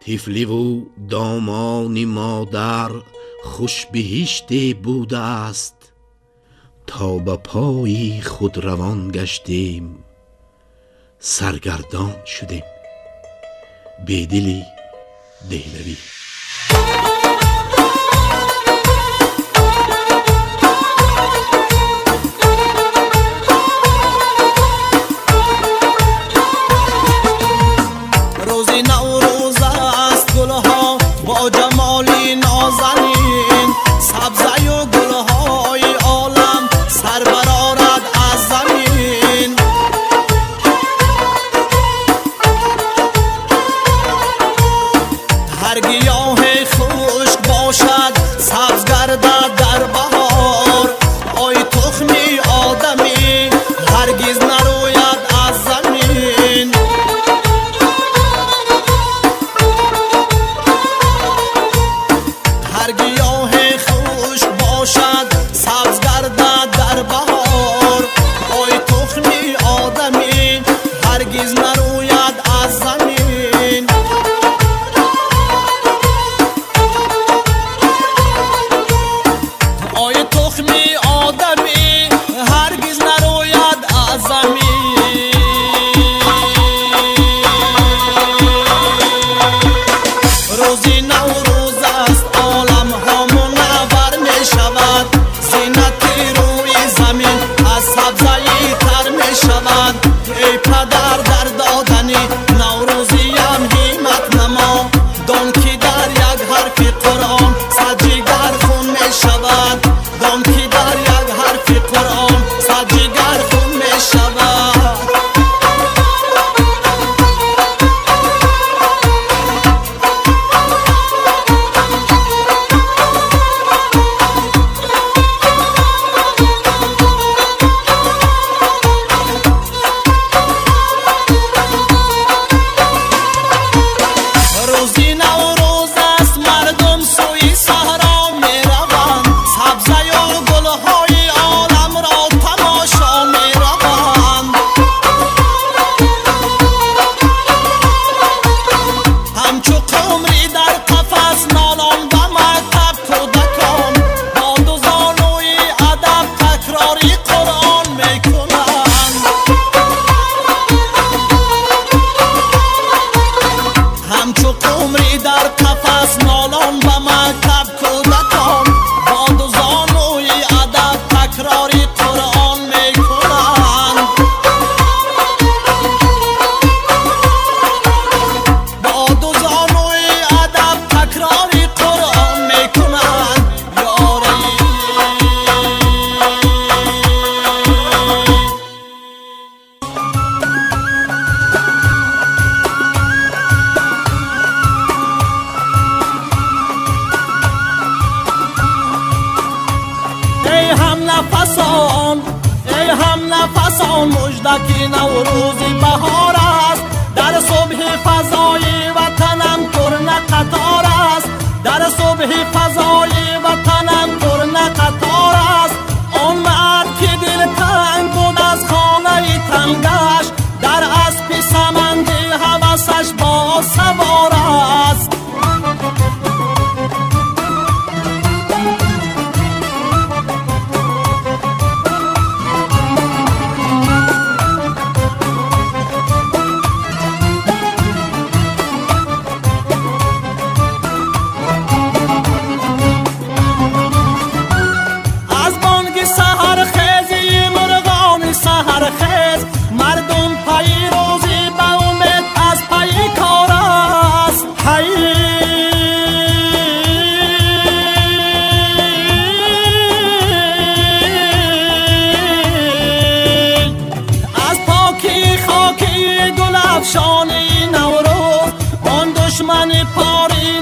تیفلی و دامانی مادر خوش بهشتی بوده است تا به پای خود روان گشتیم سرگردان شدیم. بیدلی دهلوی هم نفسان ای هم نفسان مجدکی نوروز بهار است. در صبح فضای وطنم کرن قطار است. در صبح فضای وطنم کرن قطار است. آن مرد که دل تنگ بود از خانه تنگش در اسب سمند حوثش با سوار است.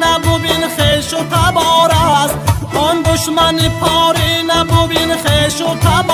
نبوبین خیش و تبار است. آن دشمن پاری نبوبین خیش و تبار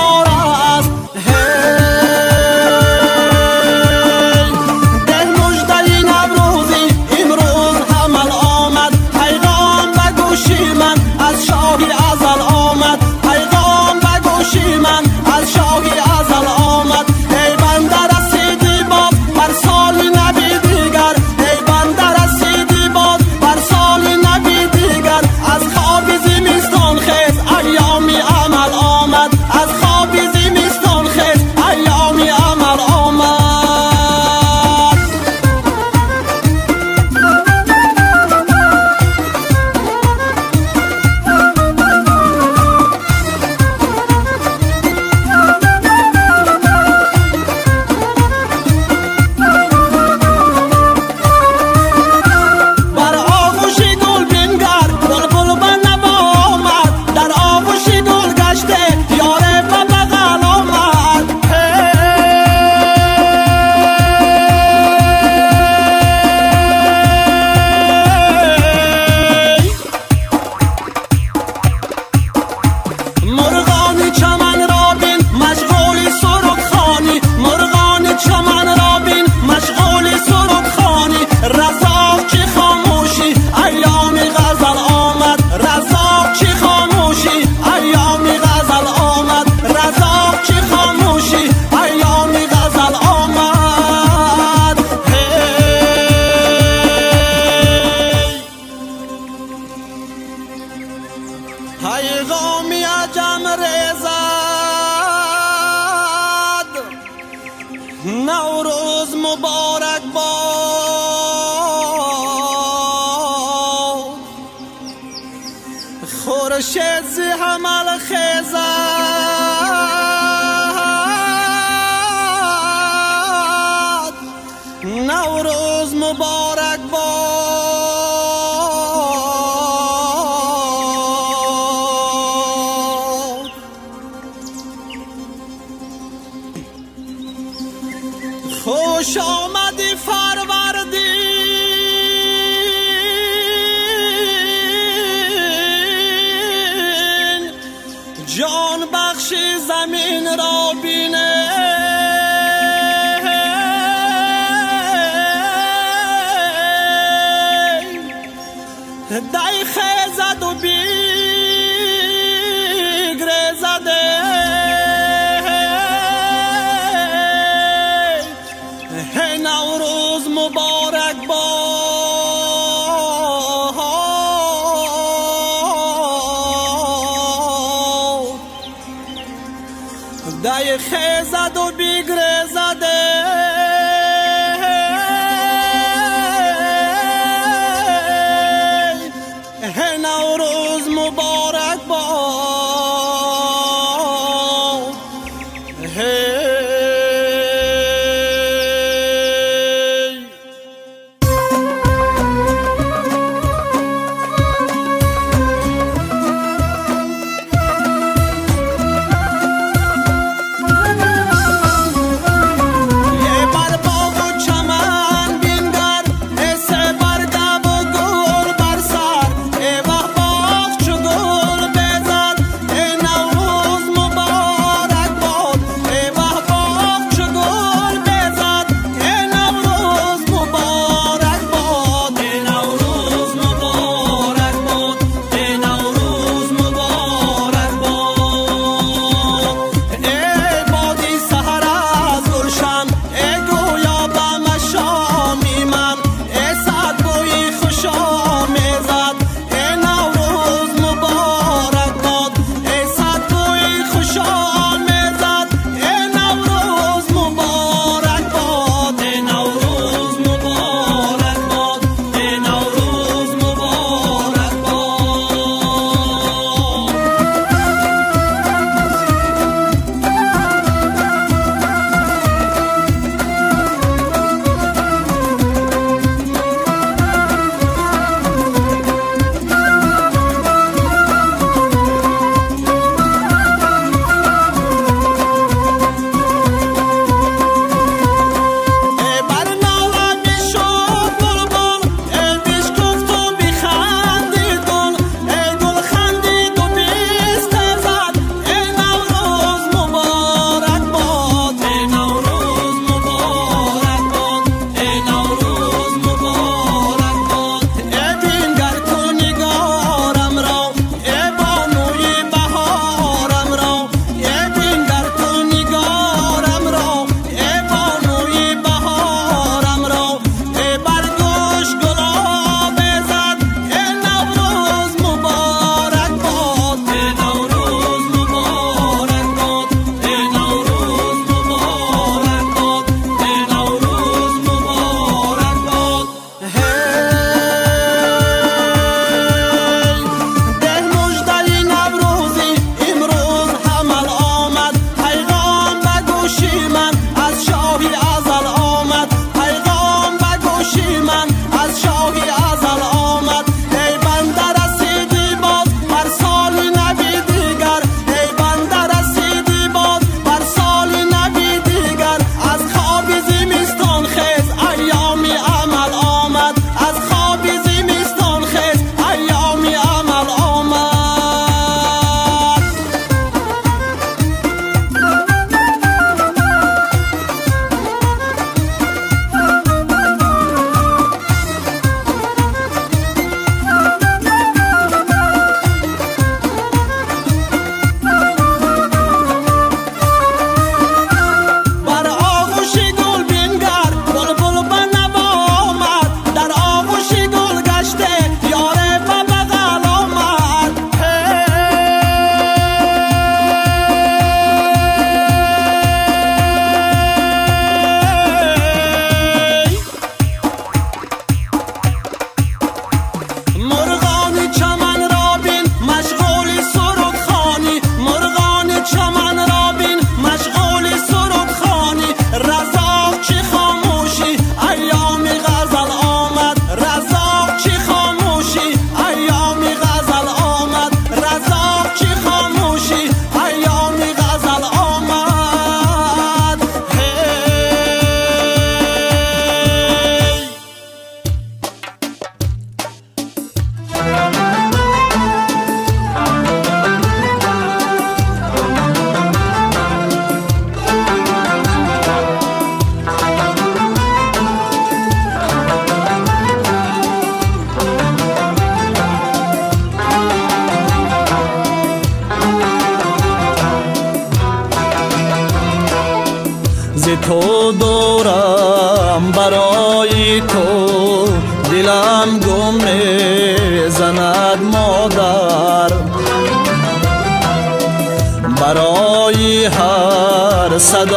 خوش آمدی فرد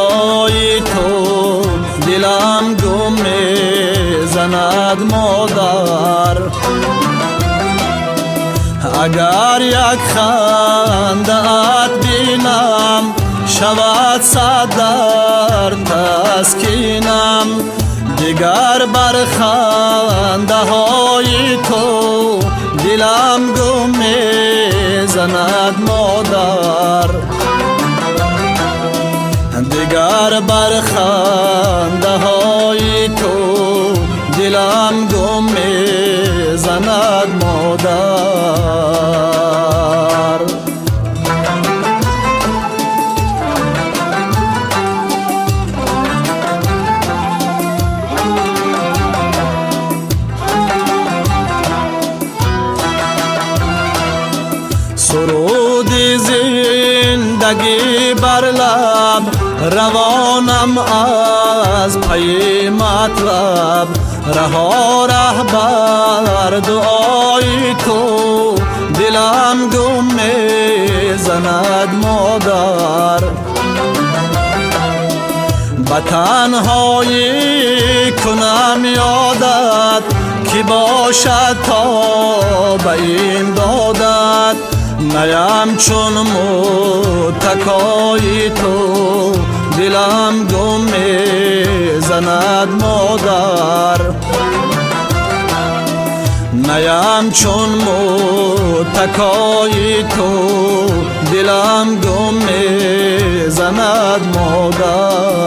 هر صدای تو دلم گم زند مادر. اگر یک خنده بینم شود صد در تسکینم. دیگر بر خنده های تو دلم گم زند مادر. دیگر بر خنده های تو دلم گم زند مادر. رها ره بر دعای تو دلم گم زند مادر. به تنهایی کنم یادت که باشد تا به این دادت. نیم چون متکای تو دلم گم زند مادر. نیم چون متکای تو دلم گم زند مادر.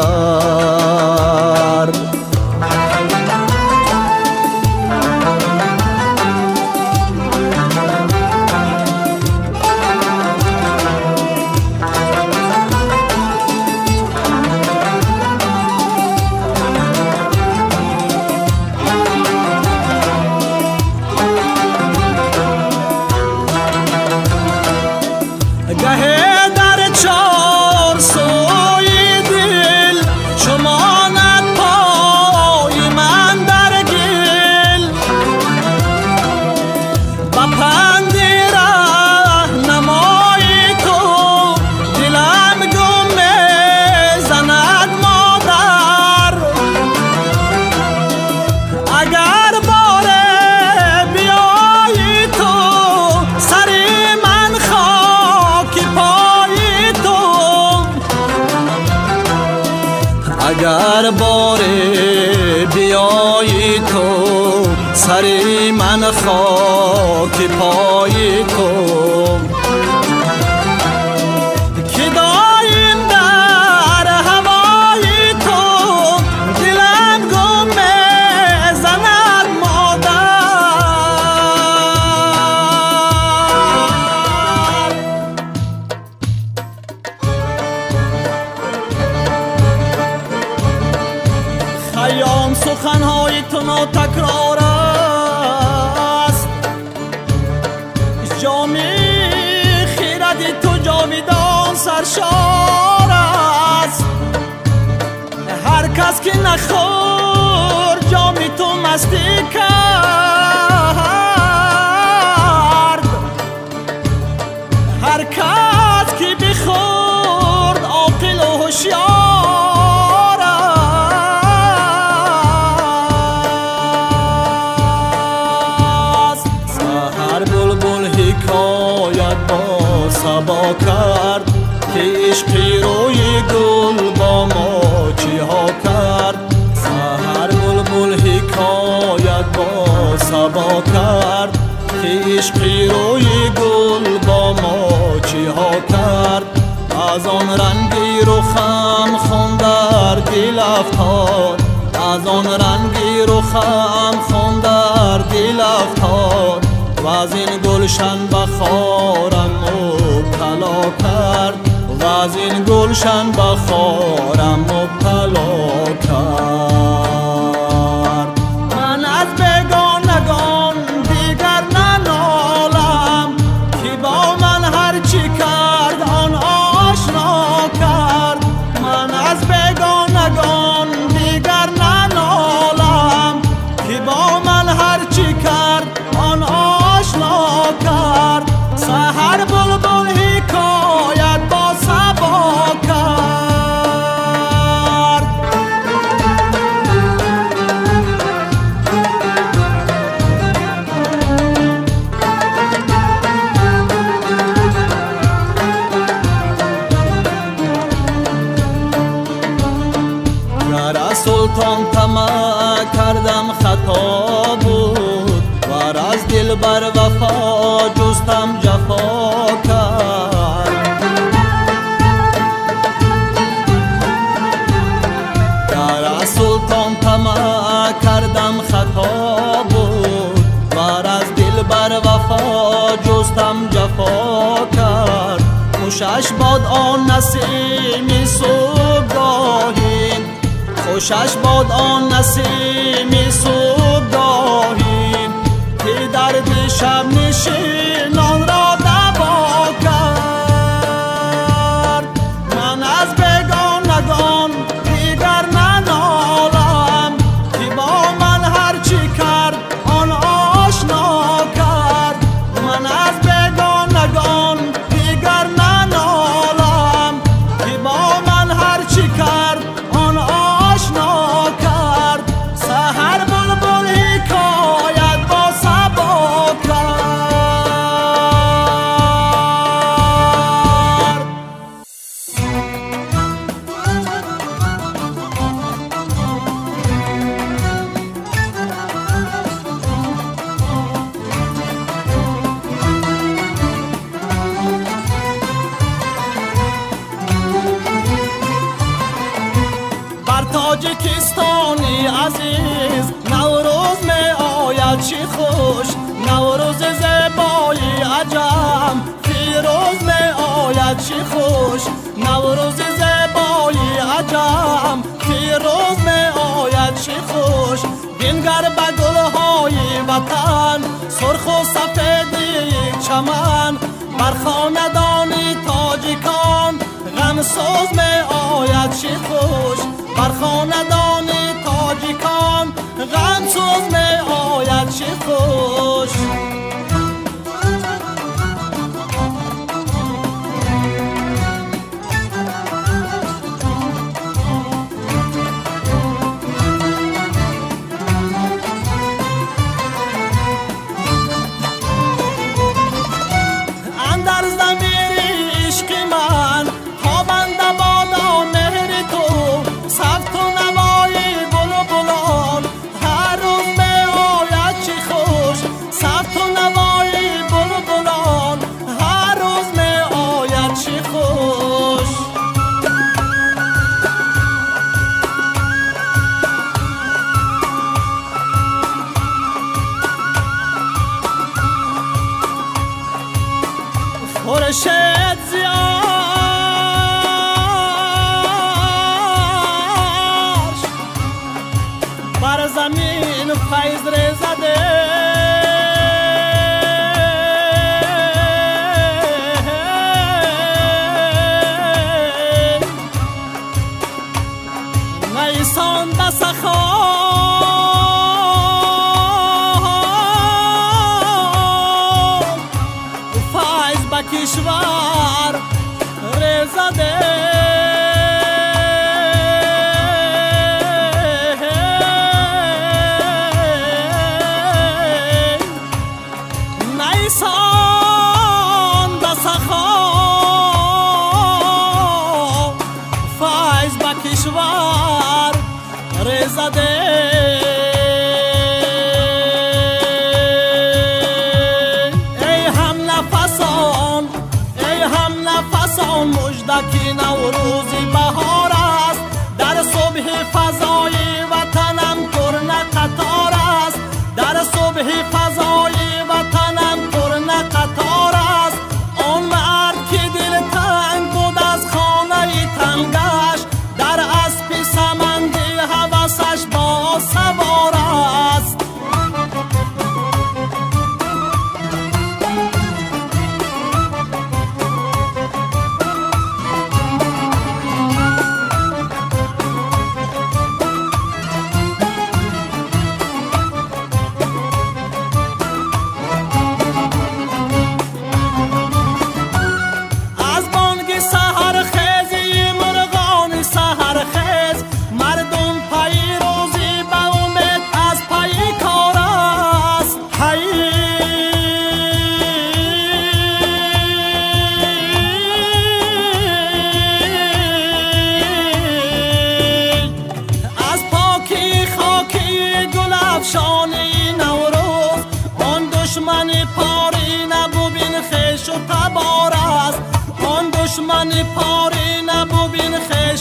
نخور جامی تو مستی کرد. افتاد از آن رنگی رخم خون در دل افتاد و از این گلشن بخارم مبتلا کرد و از این گلشن بخارم مبتلا کرد. خوشش باد آن نسیم صبحگاهی. خوشش باد آن نسیم سو روز زبایی عجم فیروز می آید چه خوش. بینگر به گلهای وطن سرخ و سفیدی چمن. بر خاندان تاجیکان غم سوز می آید چه خوش. بر خاندان تاجیکان غم سوز می آید چه خوش. مرشد زیاد.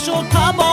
از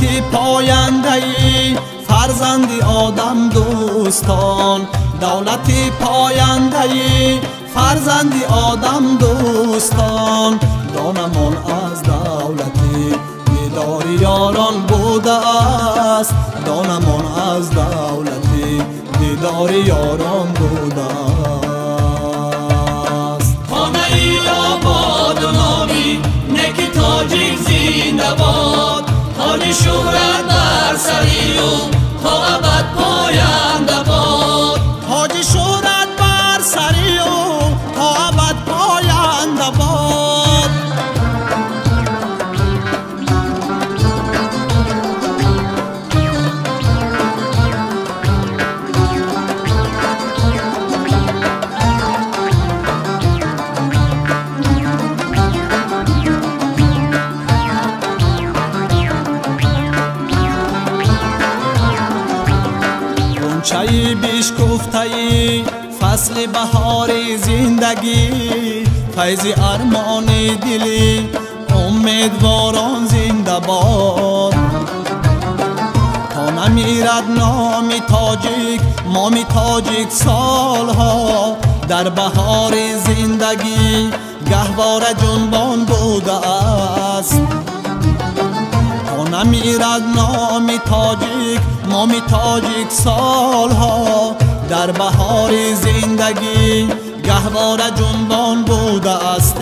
دولت پاینده فرزند آدم دوستان. دولت پاینده فرزند آدم دوستان. دانمان از دولتی دیدار یاران بوده است. دانمان از دولتی دیدار یاران بوده است. خانه ای آباد نامی نکی تاجیک زینده باد تاج شهرت بر سری و تا ابد پاینده فصل بهار زندگی فیض ارمان دلی امیدواران زنده باد. تا نمیرد نامی تاجیک مامی تاجیک سالها در بهار زندگی گهوار جنبان بوده است. تا نمیرد نامی تاجیک مامی تاجیک سالها در بهار زندگی گهوار جنبان بوده است.